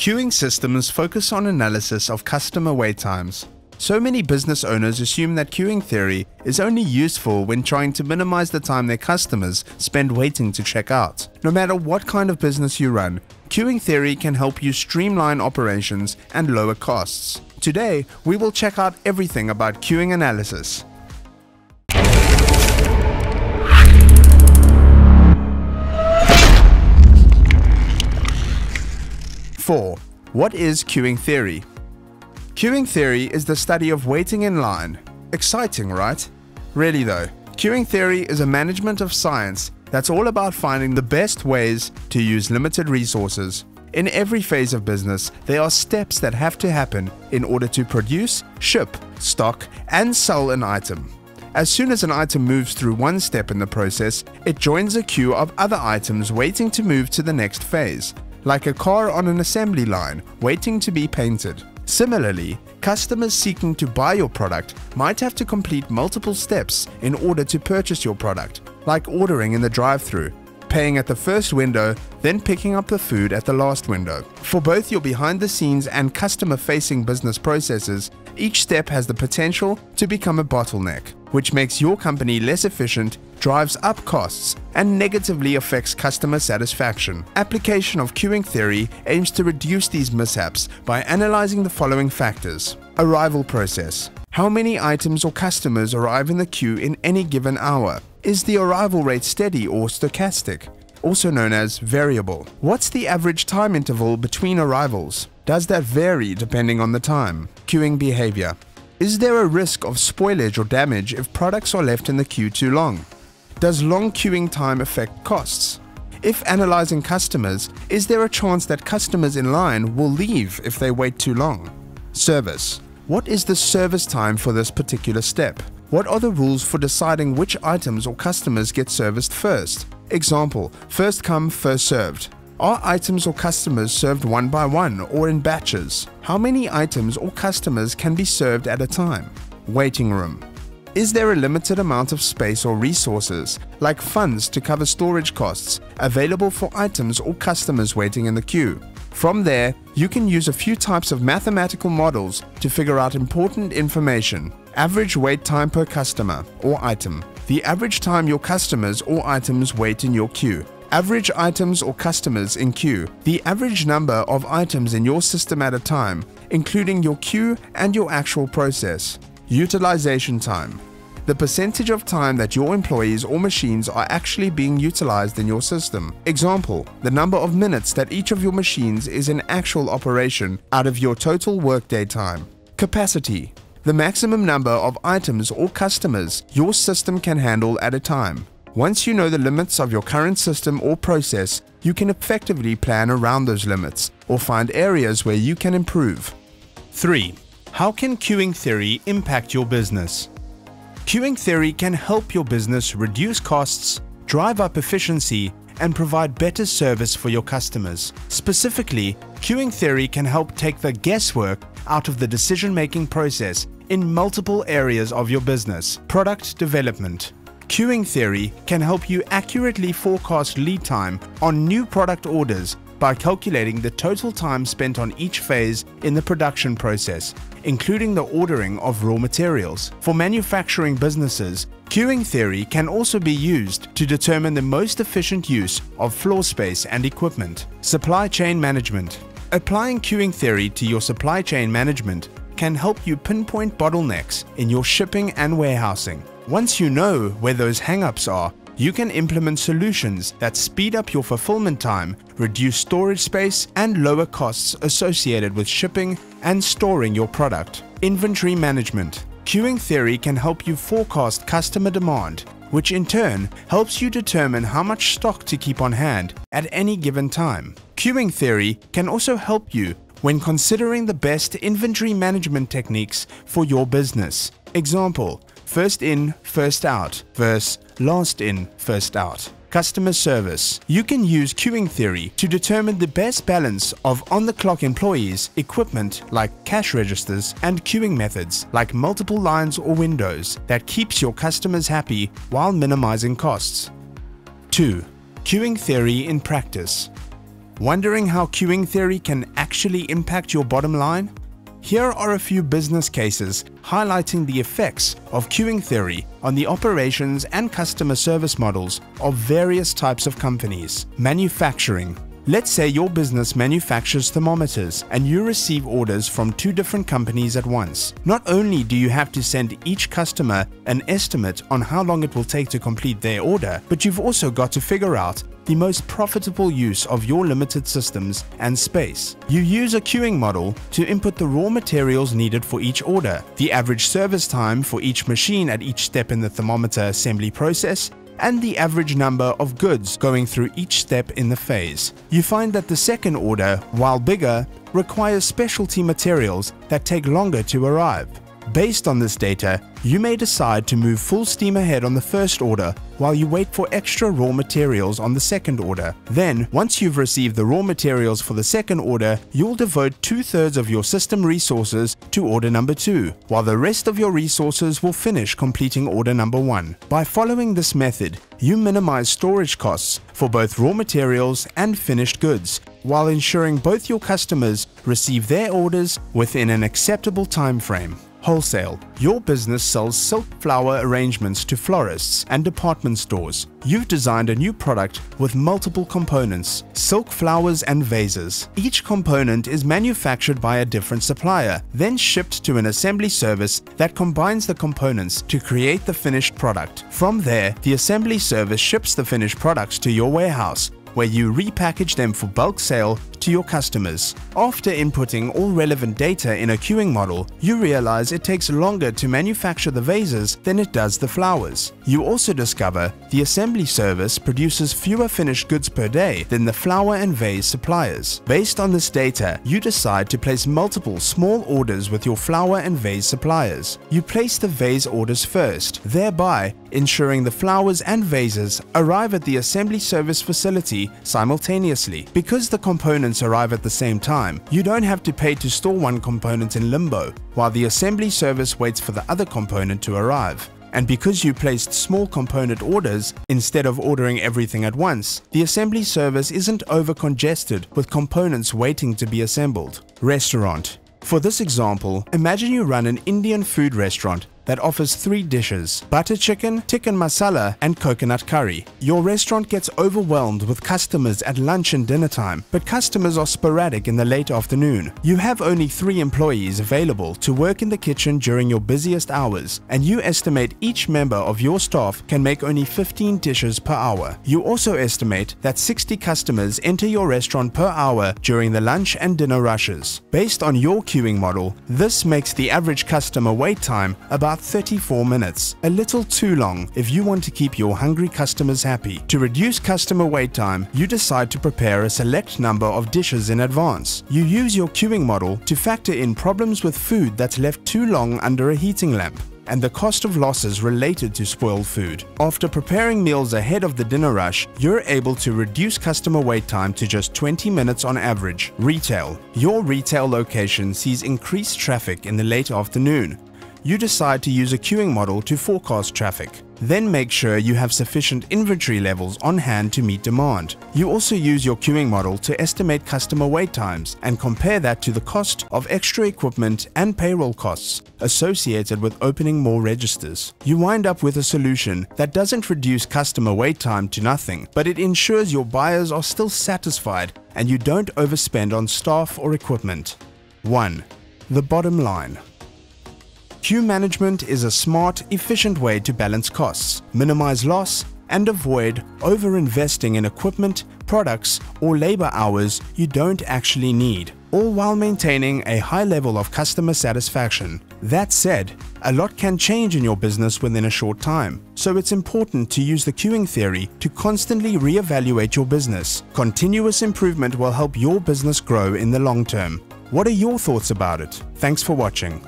Queuing systems focus on analysis of customer wait times. So many business owners assume that queuing theory is only useful when trying to minimize the time their customers spend waiting to check out. No matter what kind of business you run, queuing theory can help you streamline operations and lower costs. Today, we will check out everything about queuing analysis. Four. What is queuing theory? Queuing theory is the study of waiting in line. Exciting, right? Really though, queuing theory is a management of science that's all about finding the best ways to use limited resources. In every phase of business, there are steps that have to happen in order to produce, ship, stock, and sell an item. As soon as an item moves through one step in the process, it joins a queue of other items waiting to move to the next phase, like a car on an assembly line waiting to be painted. Similarly, customers seeking to buy your product might have to complete multiple steps in order to purchase your product, like ordering in the drive-thru, paying at the first window, then picking up the food at the last window. For both your behind the scenes and customer facing business processes, each step has the potential to become a bottleneck, which makes your company less efficient, drives up costs, and negatively affects customer satisfaction. Application of queuing theory aims to reduce these mishaps by analyzing the following factors. Arrival process. How many items or customers arrive in the queue in any given hour? Is the arrival rate steady or stochastic? Also known as variable. What's the average time interval between arrivals? Does that vary depending on the time? Queuing behavior. Is there a risk of spoilage or damage if products are left in the queue too long? Does long queuing time affect costs? If analyzing customers, is there a chance that customers in line will leave if they wait too long? Service. What is the service time for this particular step? What are the rules for deciding which items or customers get serviced first? Example, first come, first served. Are items or customers served one by one or in batches? How many items or customers can be served at a time? Waiting room. Is there a limited amount of space or resources, like funds to cover storage costs, available for items or customers waiting in the queue? From there, you can use a few types of mathematical models to figure out important information. Average wait time per customer or item. The average time your customers or items wait in your queue. Average items or customers in queue. The average number of items in your system at a time, including your queue and your actual process. Utilization time the percentage of time that your employees or machines are actually being utilized in your system. Example, the number of minutes that each of your machines is in actual operation out of your total workday time. Capacity, the maximum number of items or customers your system can handle at a time. Once you know the limits of your current system or process, you can effectively plan around those limits or find areas where you can improve. 3. How can queuing theory impact your business? Queuing theory can help your business reduce costs, drive up efficiency, and provide better service for your customers. Specifically, queuing theory can help take the guesswork out of the decision-making process in multiple areas of your business. Product development. Queuing theory can help you accurately forecast lead time on new product orders by calculating the total time spent on each phase in the production process, including the ordering of raw materials. For manufacturing businesses, queuing theory can also be used to determine the most efficient use of floor space and equipment. Supply chain management. Applying queuing theory to your supply chain management can help you pinpoint bottlenecks in your shipping and warehousing. Once you know where those hangups are, you can implement solutions that speed up your fulfillment time, reduce storage space, and lower costs associated with shipping and storing your product. Inventory management. Queuing theory can help you forecast customer demand, which in turn helps you determine how much stock to keep on hand at any given time. Queuing theory can also help you when considering the best inventory management techniques for your business. Example, first in, first out versus last in, first out. Customer service. You can use queuing theory to determine the best balance of on-the-clock employees, equipment like cash registers, and queuing methods like multiple lines or windows that keeps your customers happy while minimizing costs. 2. Queuing theory in practice. Wondering how queuing theory can actually impact your bottom line? Here are a few business cases highlighting the effects of queuing theory on the operations and customer service models of various types of companies. Manufacturing Let's say your business manufactures thermometers and you receive orders from two different companies at once. Not only do you have to send each customer an estimate on how long it will take to complete their order, but you've also got to figure out the most profitable use of your limited systems and space. You use a queuing model to input the raw materials needed for each order, the average service time for each machine at each step in the thermometer assembly process, and the average number of goods going through each step in the phase. You find that the second order, while bigger, requires specialty materials that take longer to arrive. Based on this data, you may decide to move full steam ahead on the first order while you wait for extra raw materials on the second order. Then, once you've received the raw materials for the second order, you'll devote two-thirds of your system resources to order number two, while the rest of your resources will finish completing order number one. By following this method, you minimize storage costs for both raw materials and finished goods, while ensuring both your customers receive their orders within an acceptable time frame. Wholesale. Your business sells silk flower arrangements to florists and department stores. You've designed a new product with multiple components, silk flowers and vases. Each component is manufactured by a different supplier, then shipped to an assembly service that combines the components to create the finished product. From there, the assembly service ships the finished products to your warehouse, where you repackage them for bulk sale to your customers. After inputting all relevant data in a queuing model, you realize it takes longer to manufacture the vases than it does the flowers. You also discover the assembly service produces fewer finished goods per day than the flower and vase suppliers. Based on this data, you decide to place multiple small orders with your flower and vase suppliers. You place the vase orders first, thereby ensuring the flowers and vases arrive at the assembly service facility simultaneously. Because the components arrive at the same time, you don't have to pay to store one component in limbo, while the assembly service waits for the other component to arrive. And because you placed small component orders instead of ordering everything at once, the assembly service isn't over congested with components waiting to be assembled. Restaurant. For this example, imagine you run an Indian food restaurant that offers three dishes butter chicken, tikka masala, and coconut curry. Your restaurant gets overwhelmed with customers at lunch and dinner time, but customers are sporadic in the late afternoon. You have only three employees available to work in the kitchen during your busiest hours, and you estimate each member of your staff can make only 15 dishes per hour. You also estimate that 60 customers enter your restaurant per hour during the lunch and dinner rushes. Based on your queuing model, this makes the average customer wait time about 34 minutes, a little too long if you want to keep your hungry customers happy. To reduce customer wait time, you decide to prepare a select number of dishes in advance. You use your queuing model to factor in problems with food that's left too long under a heating lamp and the cost of losses related to spoiled food. After preparing meals ahead of the dinner rush, you're able to reduce customer wait time to just 20 minutes on average. Retail. Your retail location sees increased traffic in the late afternoon you decide to use a queuing model to forecast traffic. Then make sure you have sufficient inventory levels on hand to meet demand. You also use your queuing model to estimate customer wait times and compare that to the cost of extra equipment and payroll costs associated with opening more registers. You wind up with a solution that doesn't reduce customer wait time to nothing, but it ensures your buyers are still satisfied and you don't overspend on staff or equipment. 1. The bottom line. Queue management is a smart, efficient way to balance costs, minimize loss, and avoid over-investing in equipment, products, or labor hours you don't actually need, all while maintaining a high level of customer satisfaction. That said, a lot can change in your business within a short time, so it's important to use the queuing theory to constantly re-evaluate your business. Continuous improvement will help your business grow in the long term. What are your thoughts about it? Thanks for watching.